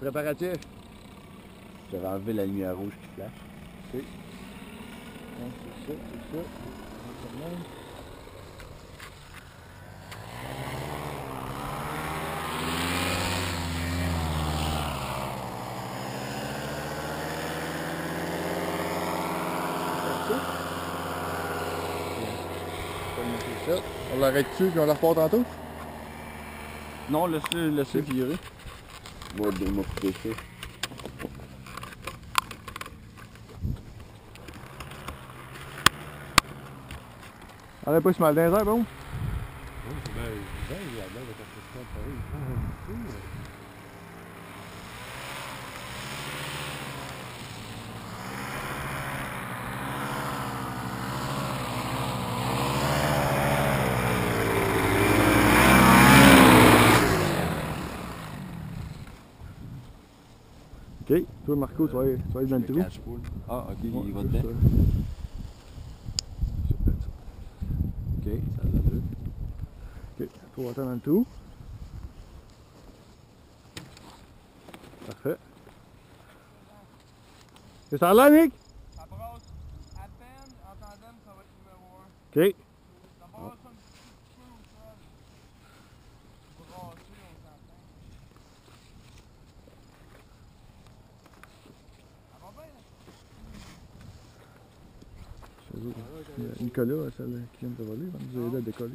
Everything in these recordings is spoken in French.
Les préparatifs. Je vais enlever la lumière rouge qui flash. C'est ça. C'est ça. On l'arrête dessus puis on la repart tantôt? Non, laisse-le laisse virer. Moi, de moi couper ça. On a pas se mal dans les airs, bon? Ok, toi Marco, tu vas aller, tu vas aller dans le trou. Ah, ok, Ouais, il va dedans. euh, Ok, ça va deux. Ok, toi va dans le trou. Parfait. C'est ça là, Nick? Ça brasse à peine, en tandem, ça va être numéro 1. Ok. Ça brasse un petit peu au sol. Brasser, on s'entend. Ça va bien, là? Chez eux, il y a Nicolas, celle qui vient de voler, va nous aider à décoller.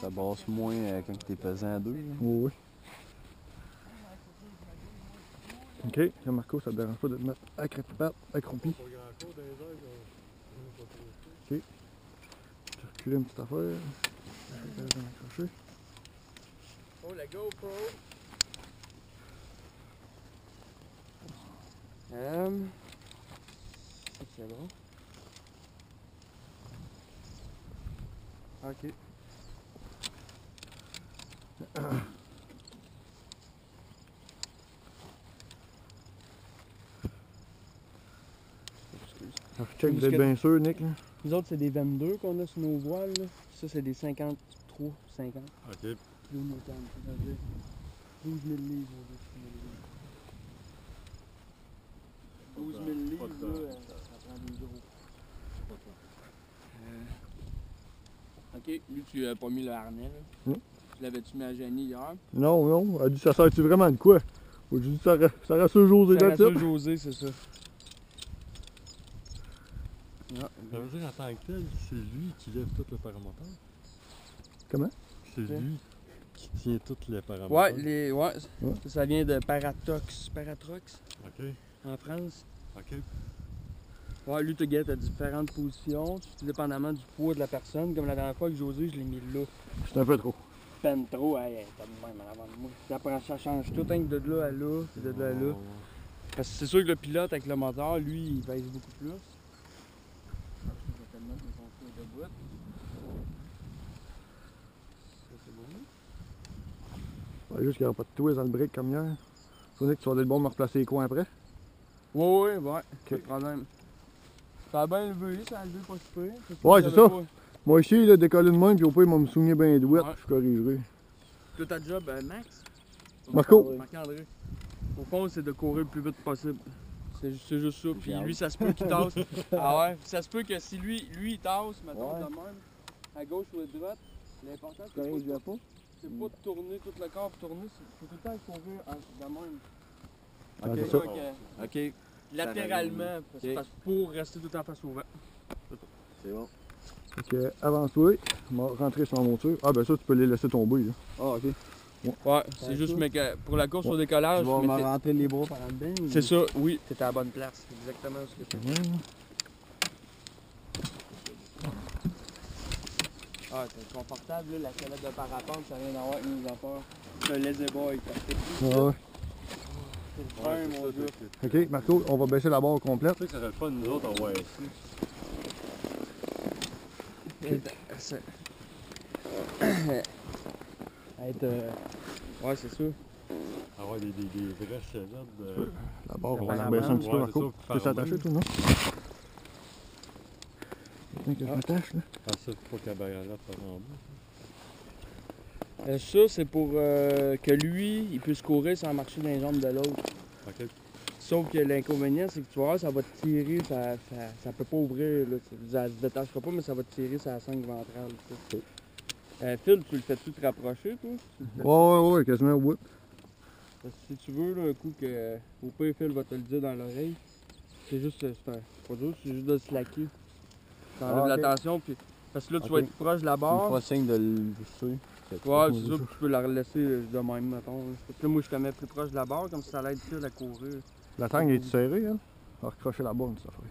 Ça brasse moins euh, quand t'es pesant à deux. là. Oui, oui. Ok, Marco, ça te dérange pas de te mettre accroupi. accroupi. Ok. Tu recules une petite affaire. Je vais accrocher. Oh, la GoPro. Um, c'est bon. Ok. Alors, je check, vous êtes bien sûr, Nick. Là. Nous autres, c'est des 22 qu'on a sur nos voiles. là. Ça, c'est des 53, 50. Ok. kilonewtons, c'est-à-dire 12 000 livres. on veut sur nos livres. 12 000 livres, Pas de là, temps. euh, ça prend des gros. Ok, lui, tu as pas mis le harnais, là. Non. Tu l'avais-tu mis à Jenny hier? Non, non. Elle a dit ça sert-tu vraiment de quoi? J'ai dit ça, ça rassure José Ça là-dessus. rassure José, c'est ça. Ça veut dire en tant que tel, c'est lui qui lève tout le paramoteur. Comment? C'est lui qui tient tout les paramoteurs. Ouais, les, ouais, Ouais. ça, ça vient de Paratox, Paratrox, Ok, en France. ok. Ouais, lui, tu as différentes positions, tout dépendamment du poids de la personne. Comme la dernière fois avec José, je l'ai mis là. C'est un peu trop. Peine trop, hey, hey, t'as de même en avant de moi. Ça, prend- ça change tout, hein, que de là à là, puis de là à là. Parce que c'est sûr que le pilote avec le moteur, lui, il pèse beaucoup plus. Ouais, juste qu'il n'y aura pas de twist dans le break comme hier. Nick, tu vas être bon de me replacer les coins après. Ouais, ouais, ouais, pas de problème. Ça a bien levé, ça a levé pas super. Ouais, c'est ça. Moi ici, là, décoller de même, puis au pire, il m'a me souvenir bien douette, Ouais. je corrigerai. Tout ta job, euh, Max? Marco. Marc-André. Au fond, c'est de courir le plus vite possible. C'est ju- c'est juste ça. Puis lui, ça se peut qu'il tasse. ah ouais? Ça se peut que si lui, lui il tasse, mettons, Ouais. de même, à gauche ou à droite, l'important, c'est pas, pas. c'est pas de tourner tout le corps, puis tourner, c'est tout le temps courir en, de même. Ah, Ok, Ok, latéralement, parce- Ok. pour rester tout le temps face au vent. c'est bon. Que, avance-toi, on va rentrer sur la monture. Ah, ben ça, tu peux les laisser tomber, là. Ah, ok. Ouais, c'est juste, mais que pour la course au décollage, Tu vas me rentrer les bras par en dedans. ou- c'est ça, oui, t'es à la bonne place. C'est exactement ce que tu Ouais. Ah, t'es confortable, là, la sellette de parapente, ça n'a rien à voir avec nos affaires. C'est un lazy boy, parce que Ah, ouais. Frein, mon gars. Ok, Marco, on va baisser la barre complète. Tu sais que ça serait le fun, nous autres, on va ici. C'est- Être, euh, Ouais, c'est sûr. Avoir des, des, des vraies sellettes de... La barre, on va la Ouais, baisser un petit peu, ouais, Marco. Tu s'attacher, par toi, non? Attends que je m'attache, là. Ah, ça, faut qu'elle baille en là, par en bas. Euh, ça, c'est pour euh, que lui, il puisse courir sans marcher dans les jambes de l'autre. Ok. Sauf que l'inconvénient, c'est que tu vas voir, ça va te tirer, ça, ça, ça peut pas ouvrir, là. ça se détachera pas, mais ça va te tirer sur la sangle ventrale. Euh, Phil, tu le fais-tu te rapprocher, toi? Ouais, ouais, ouais, quasiment au bout. Parce que si tu veux, là, un coup que au pire, Phil va te le dire dans l'oreille, c'est juste, c'est pas dur, c'est juste de slacker. T'enlèves Ah, ok. la tension, puis parce que là, tu Ok. vas être proche de la barre. feras signe de le pousser. Ouais, c'est ça, tu peux la laisser de même, mettons. moi, je te mets plus proche de la barre, comme ça l'aide Phil à courir. La tangue est serrée, hein? On va recrocher la barre, ça fait.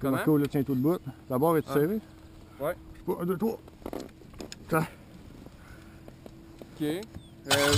Comment? Marco, là, tiens tout le bout. La barre est Ah. serrée? Ouais. Je sais pas, un, deux, trois. Ok. Euh,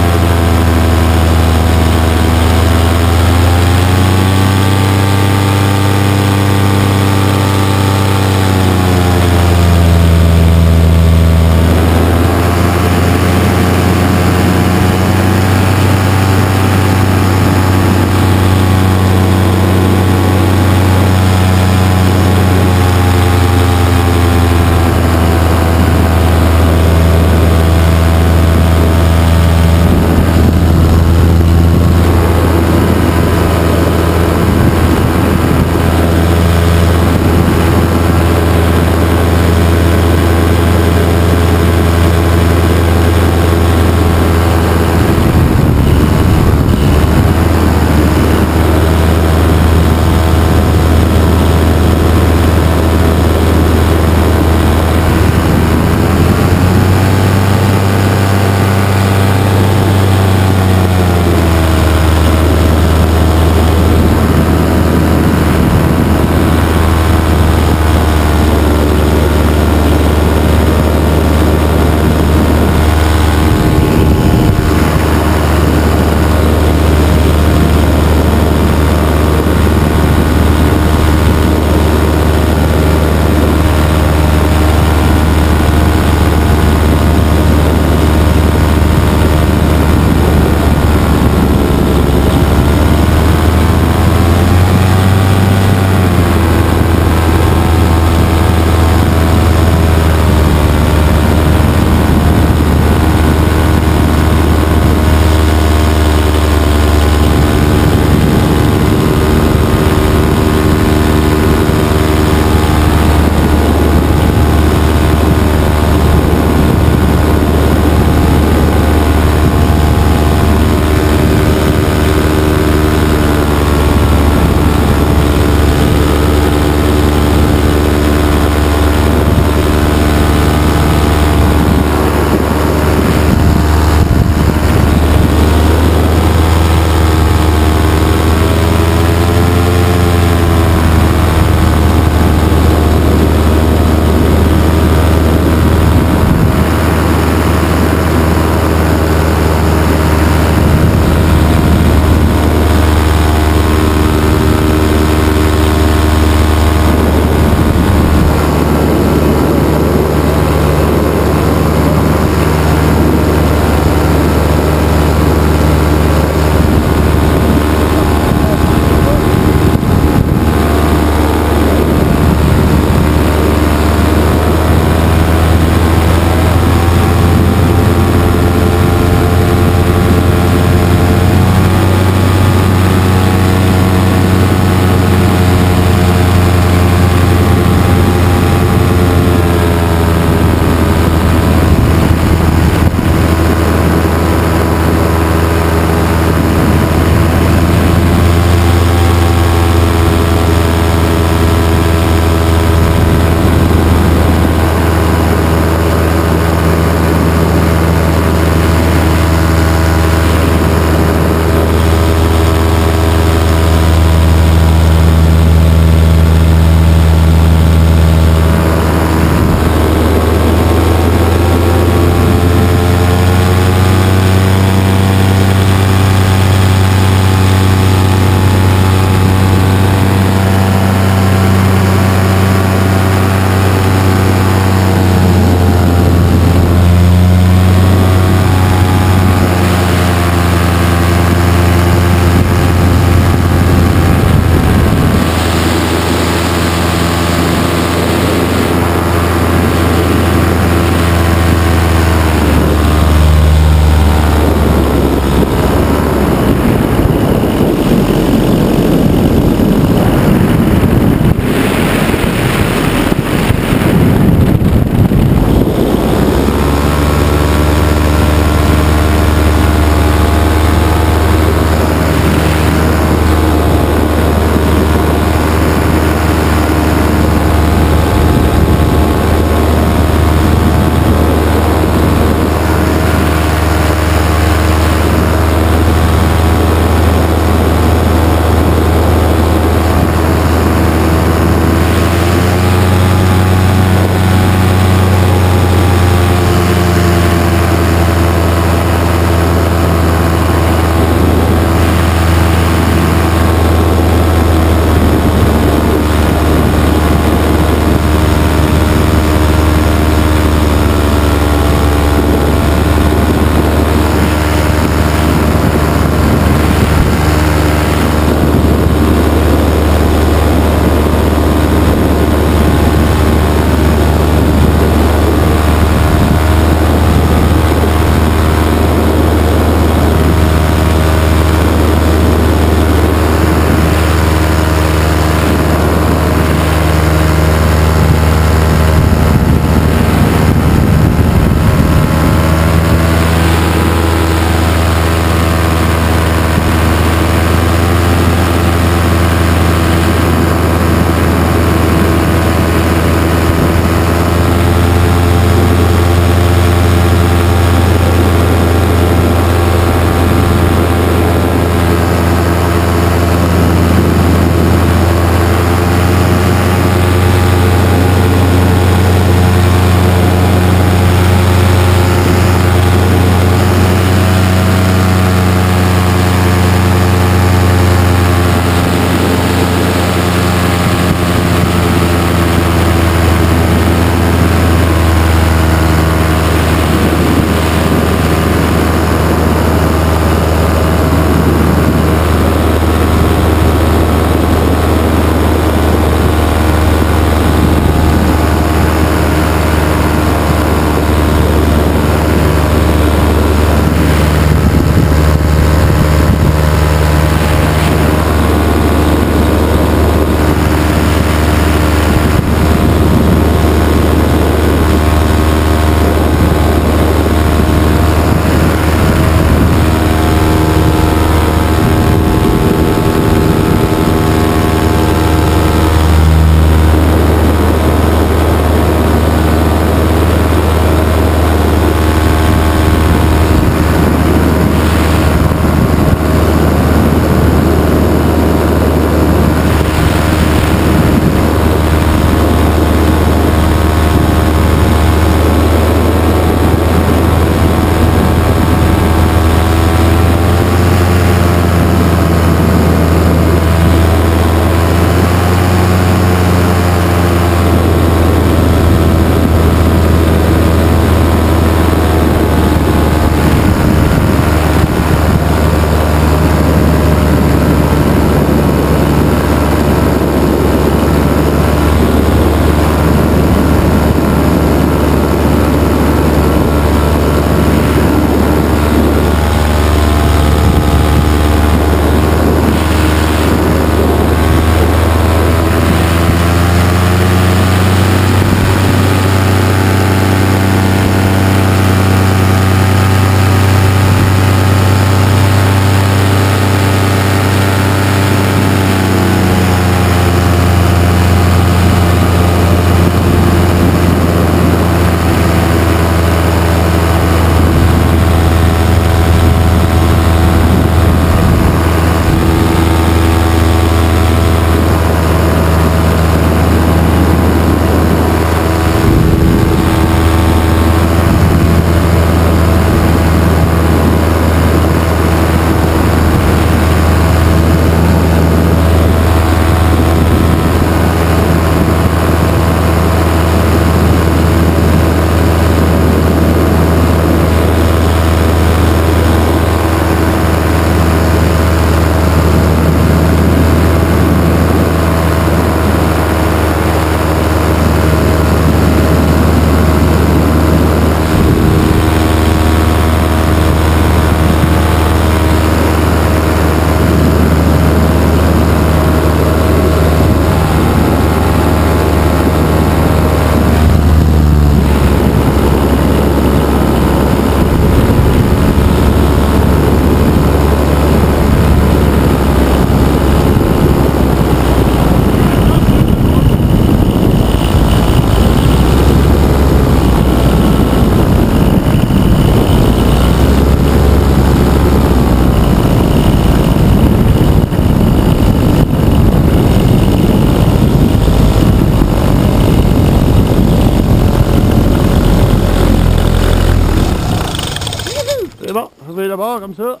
reviens là-bas comme ça.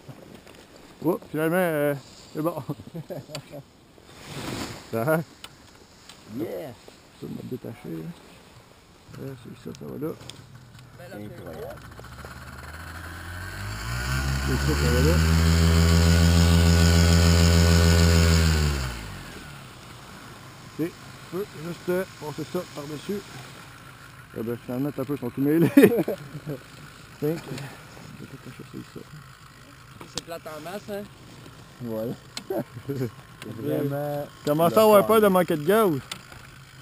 Oh, finalement, euh, c'est bon. ça, Yeah! ça m'a détaché. là. Euh, c'est ça, ça va là. Incroyable. C'est ça, ça va là. Ok, je peux juste euh, passer ça par-dessus. Eh finalement, t'as peu, ils sont mêlés. Je vais ça. C'est plate en masse, hein? Voilà. Vraiment. Commence à avoir peur de manquer de gaz?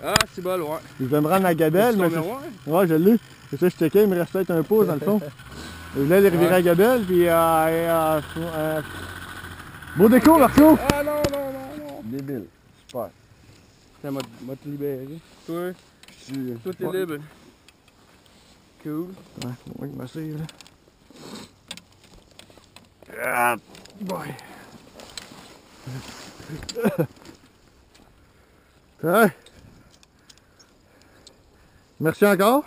Ah, c'est bon, ouais. Je vais me rendre à Gabelle, mais? Ouais, je l'ai. C'est ça, je checkais, il me reste peut-être un pouce dans le fond. Je voulais aller revirer à Gabelle, puis euh, euh, euh, Beau déco, Marco! Ah non, non, non, non. Débile. Super. Ça m'a m'a te libéré. Toi, toi t'es libre. Cool. Ouais, que m'assire, là. Ah, boy. Ouais. Merci encore.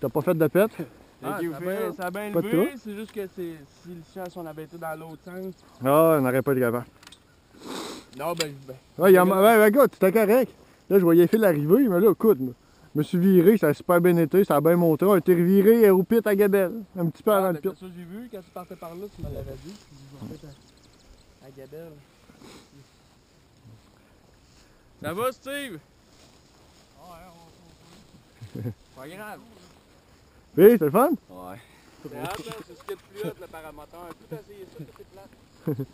T'as pas fait de pète? Ah, ça, a Phil. bien, ça a bien Pas de levé, c'est juste que c'est, si le champ son avait été dans l'autre sens. Ah, on n'aurait pas été capable. Non, ben, ben Ouais, il y a, ouais, ouais, gars, c'était correct. Là, je voyais fils arriver, mais là, écoute, je me suis viré, ça a super bien été, ça a bien monté. On a été reviré au pit à Gabelle, un petit peu avant ah, le ben, pit. c'est ça j'ai vu quand tu partais par là, tu me l'avais dit. puis à, à Gabelle. Ça va, Steve? Pas grave. Oui, c'est le fun? Ouais. C'est c'est ce qu'il y a de plus hot, le paramoteur. Tout essayé ça, tout est plate.